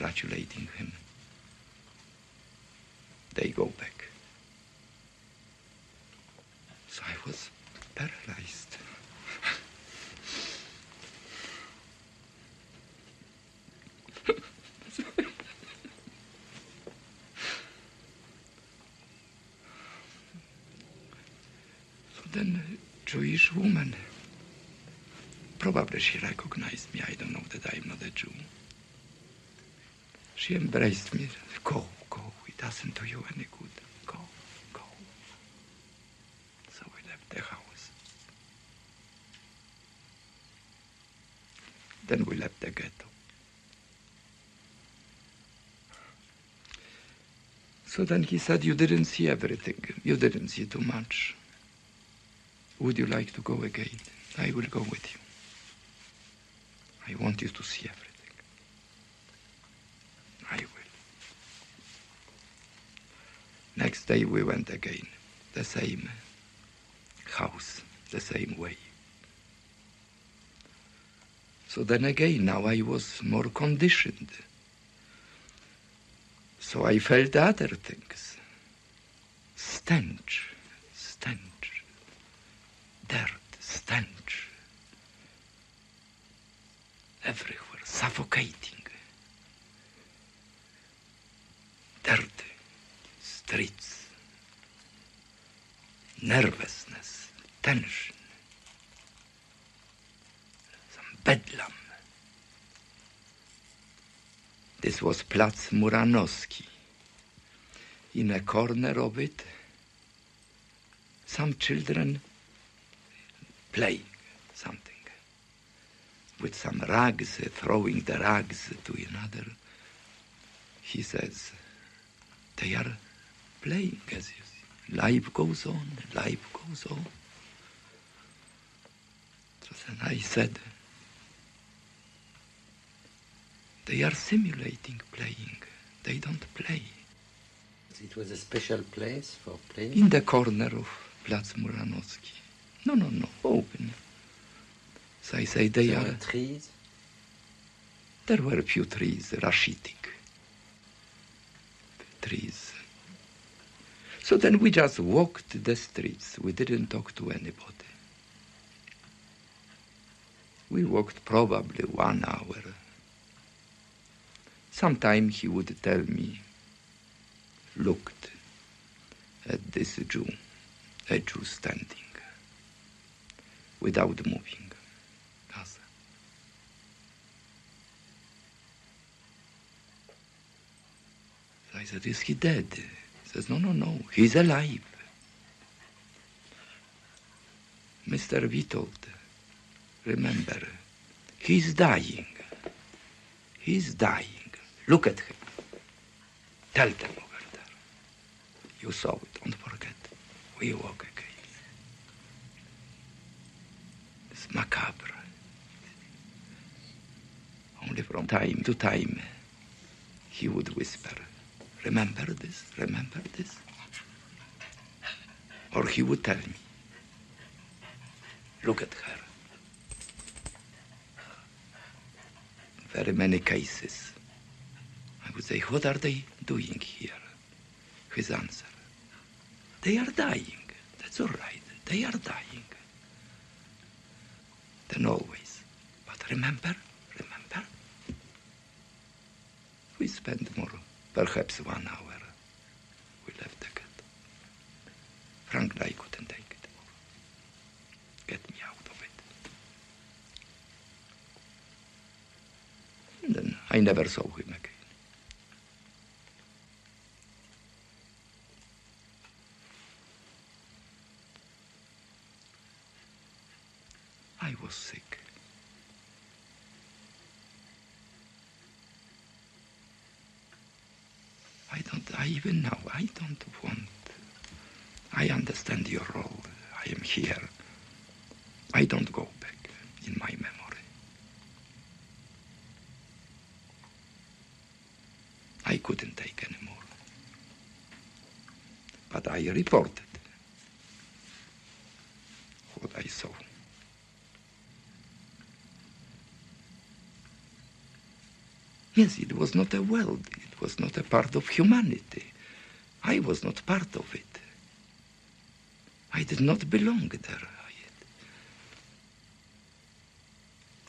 congratulating him. They go back. So I was paralyzed. so then Jewish woman, probably she recognized me, I don't know that I'm not a Jew. She embraced me. Go, go, it doesn't do you any good. Go, go. So we left the house. Then we left the ghetto. So then he said, You didn't see everything. You didn't see too much. Would you like to go again? I will go with you. I want you to see everything. I will. Next day we went again. The same house, the same way. So then again, now I was more conditioned. So I felt other things. Stench, stench, dirt, stench. Everywhere, suffocating. Dirty streets. Nervousness, tension. Some bedlam. This was Plac Muranowski. In a corner of it, some children playing something with some rags, throwing the rags to another. He says, they are playing, as you. Life goes on, life goes on. So then I said, they are simulating playing. They don't play. It was a special place for playing? In the corner of Plac Muranowski. No, no, no, open. So I say they There are. were trees? There were a few trees, rachitic trees. So then we just walked the streets. We didn't talk to anybody. We walked probably one hour. Sometime he would tell me, looked at this Jew, a Jew standing, without moving. I said, Is he dead? Says, No, no, no, he's alive. Mr. Witold, remember, he's dying. He's dying. Look at him. Tell them over there. You saw it, don't forget. We walk again. It's macabre. Only from time to time, he would whisper, Remember this, remember this. Or he would tell me, Look at her. Very many cases. I would say, What are they doing here? His answer, They are dying. That's all right. They are dying. Then always. But remember, remember. We spend more, perhaps one hour. We left the ghetto. Frankly, I couldn't take it. Get me out of it. And then I never saw him again. I was sick. I don't, I even now, I don't want. I understand your role. I am here. I don't go back in my memory. I couldn't take anymore. But I reported what I saw. Yes, it was not a world. It was not a part of humanity. I was not part of it. I did not belong there.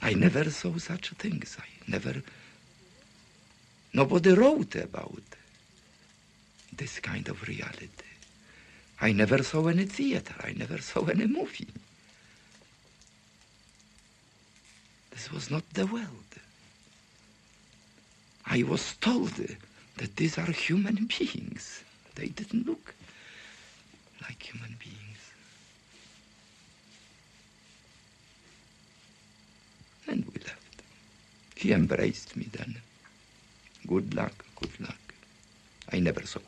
I never saw such things. I never. Nobody wrote about this kind of reality. I never saw any theater. I never saw any movie. This was not the world. I was told that these are human beings. They didn't look like human beings. And we left. He embraced me then. Good luck, good luck. I never saw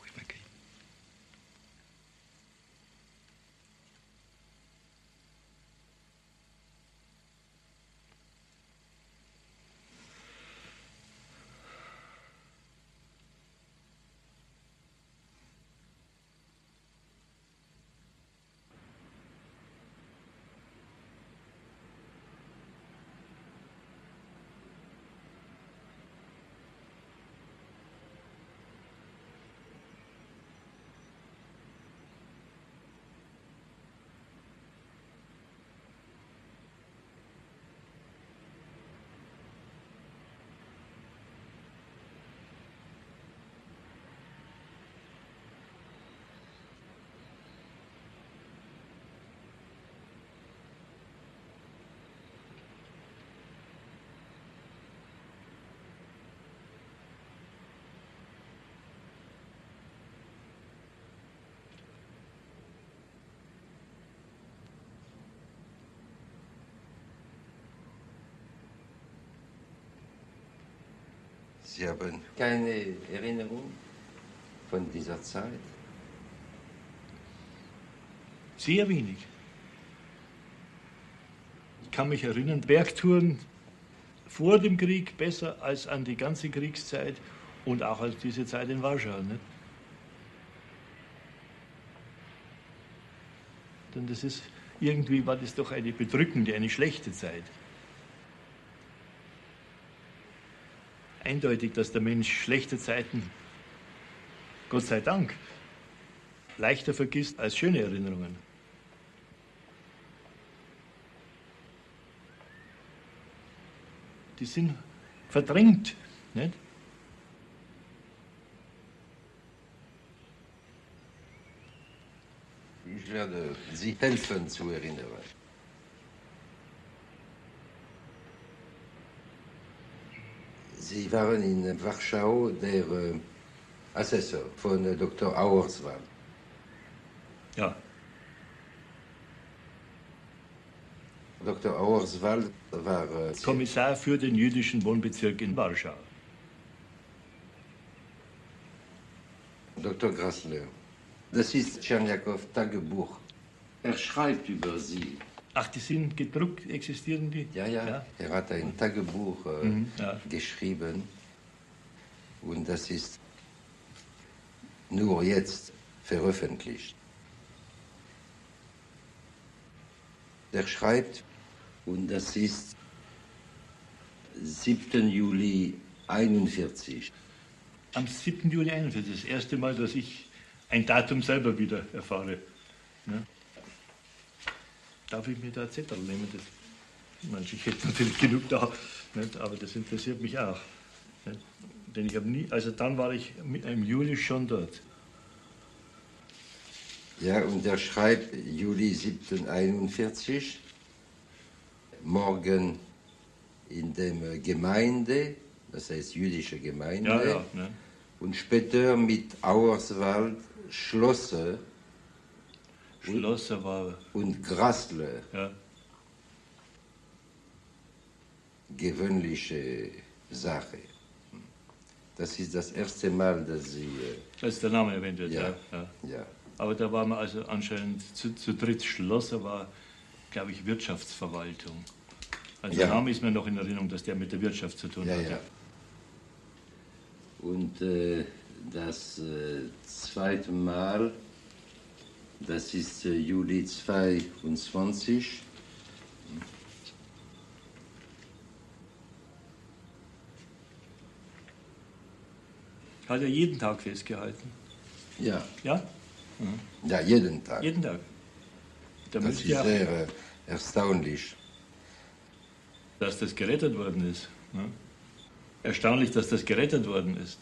Sie haben keine Erinnerung von dieser Zeit? Sehr wenig. Ich kann mich erinnern, Bergtouren vor dem Krieg besser als an die ganze Kriegszeit und auch als diese Zeit in Warschau. Nicht? Denn das ist, irgendwie war das doch eine bedrückende, eine schlechte Zeit. Eindeutig, dass der Mensch schlechte Zeiten, Gott sei Dank, leichter vergisst als schöne Erinnerungen. Die sind verdrängt, nicht? Ich werde Sie helfen zu erinnern. Sie waren in Warschau der äh, Assessor von äh, Dr. Auerswald. Ja, Dr. Auerswald war äh, Kommissar für den jüdischen Wohnbezirk in Warschau. Dr. Grassler. Das ist Tscherniakow Tagebuch. Er schreibt über Sie. Ach, die sind gedruckt, existieren die? Ja, ja, Ja. er hat ein Tagebuch äh, Mhm, ja. geschrieben und das ist nur jetzt veröffentlicht. Er schreibt, und das ist 7. Juli 41. Am 7. Juli 41, das erste Mal, dass ich ein Datum selber wieder erfahre. Ja. Darf ich mir da Zettel nehmen? Das, manche, ich hätte natürlich genug da, nicht? aber das interessiert mich auch. Nicht? Denn ich habe nie, also dann war ich im Juli schon dort. Ja, und er schreibt Juli 7. 41, morgen in der Gemeinde, das heißt jüdische Gemeinde, Ja, ja. Ne? und später mit Auerswald, Schlosser Schlosser war, und Grassler, ja, gewöhnliche Sache. Das ist das erste Mal, dass sie, äh, das ist der Name erwähnt wird. Ja. Ja. Ja, Aber da waren wir also anscheinend zu, zu dritt. Schlosser war, glaube ich, Wirtschaftsverwaltung. Also Ja. der Name ist mir noch in Erinnerung, dass der mit der Wirtschaft zu tun ja, hat. ja. Und äh, das äh, zweite Mal, das ist äh, Juli 22. Hat er jeden Tag festgehalten? Ja, Ja? ja jeden Tag. Jeden Tag. Da Das ist ja, sehr äh, erstaunlich. dass das gerettet worden ist. Ne? Erstaunlich, dass das gerettet worden ist.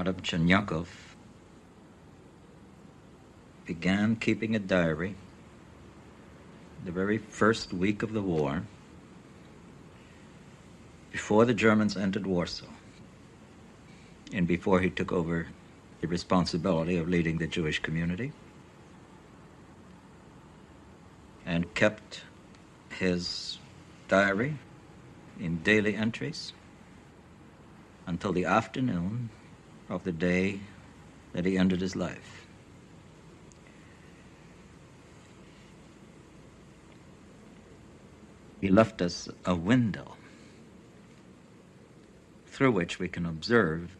Adam Czerniakow began keeping a diary the very first week of the war before the Germans entered Warsaw and before he took over the responsibility of leading the Jewish community and kept his diary in daily entries until the afternoon of the day that he ended his life. He left us a window through which we can observe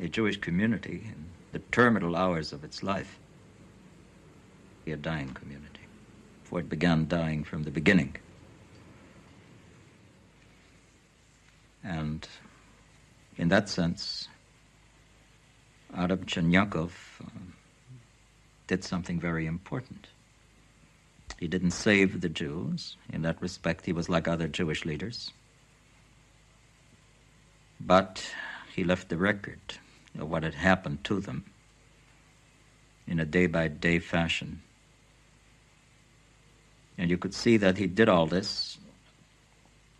a Jewish community in the terminal hours of its life, a dying community, for it began dying from the beginning. And in that sense, Adam Czerniakow uh, did something very important. He didn't save the Jews. In that respect, he was like other Jewish leaders. But he left the record of what had happened to them in a day by day fashion. And you could see that he did all this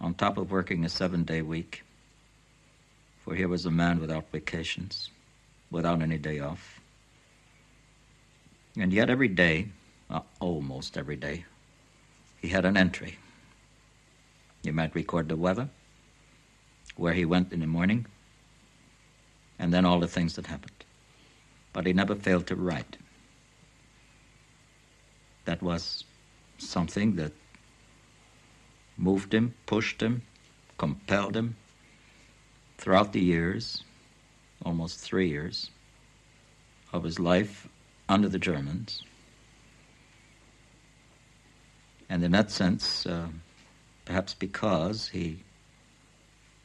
on top of working a seven day week, for he was a man without vacations without any day off. And yet, every day, uh, almost every day, he had an entry. You might record the weather, where he went in the morning, and then all the things that happened. But he never failed to write. That was something that moved him, pushed him, compelled him throughout the years almost three years of his life under the Germans. And in that sense, uh, perhaps because he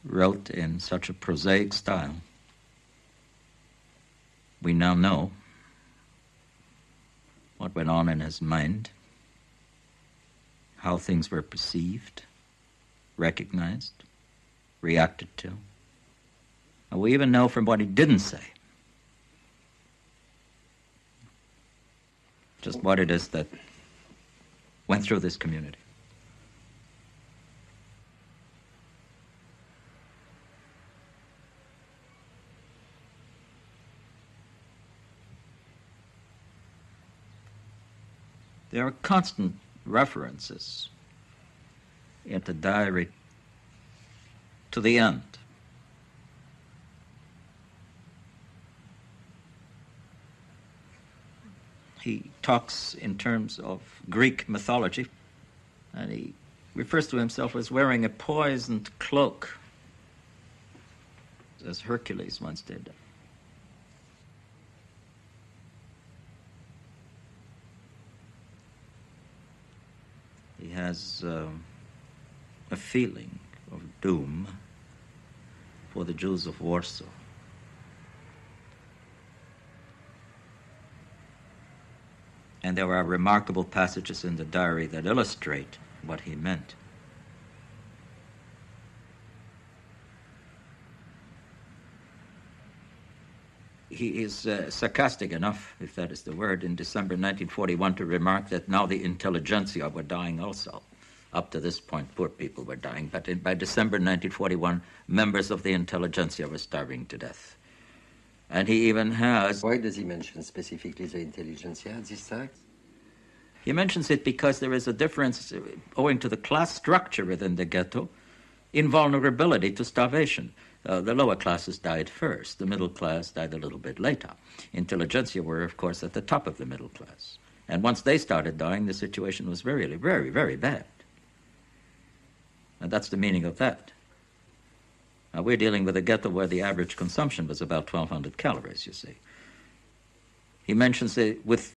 wrote in such a prosaic style, we now know what went on in his mind, how things were perceived, recognized, reacted to. And we even know from what he didn't say just what it is that went through this community. There are constant references in the diary to the end. He talks in terms of Greek mythology, and he refers to himself as wearing a poisoned cloak, as Hercules once did. He has um, a feeling of doom for the Jews of Warsaw. And there are remarkable passages in the diary that illustrate what he meant. He is uh, sarcastic enough, if that is the word, in December 1941 to remark that now the intelligentsia were dying also. Up to this point, poor people were dying, but in, by December 1941, members of the intelligentsia were starving to death. And he even has. Why does he mention specifically the intelligentsia at this time? He mentions it because there is a difference, owing to the class structure within the ghetto, in vulnerability to starvation. Uh, the lower classes died first. The middle class died a little bit later. Intelligentsia were, of course, at the top of the middle class. And once they started dying, the situation was very, very, very bad. And that's the meaning of that. Now, we're dealing with a ghetto where the average consumption was about 1,200 calories, you see. He mentions it with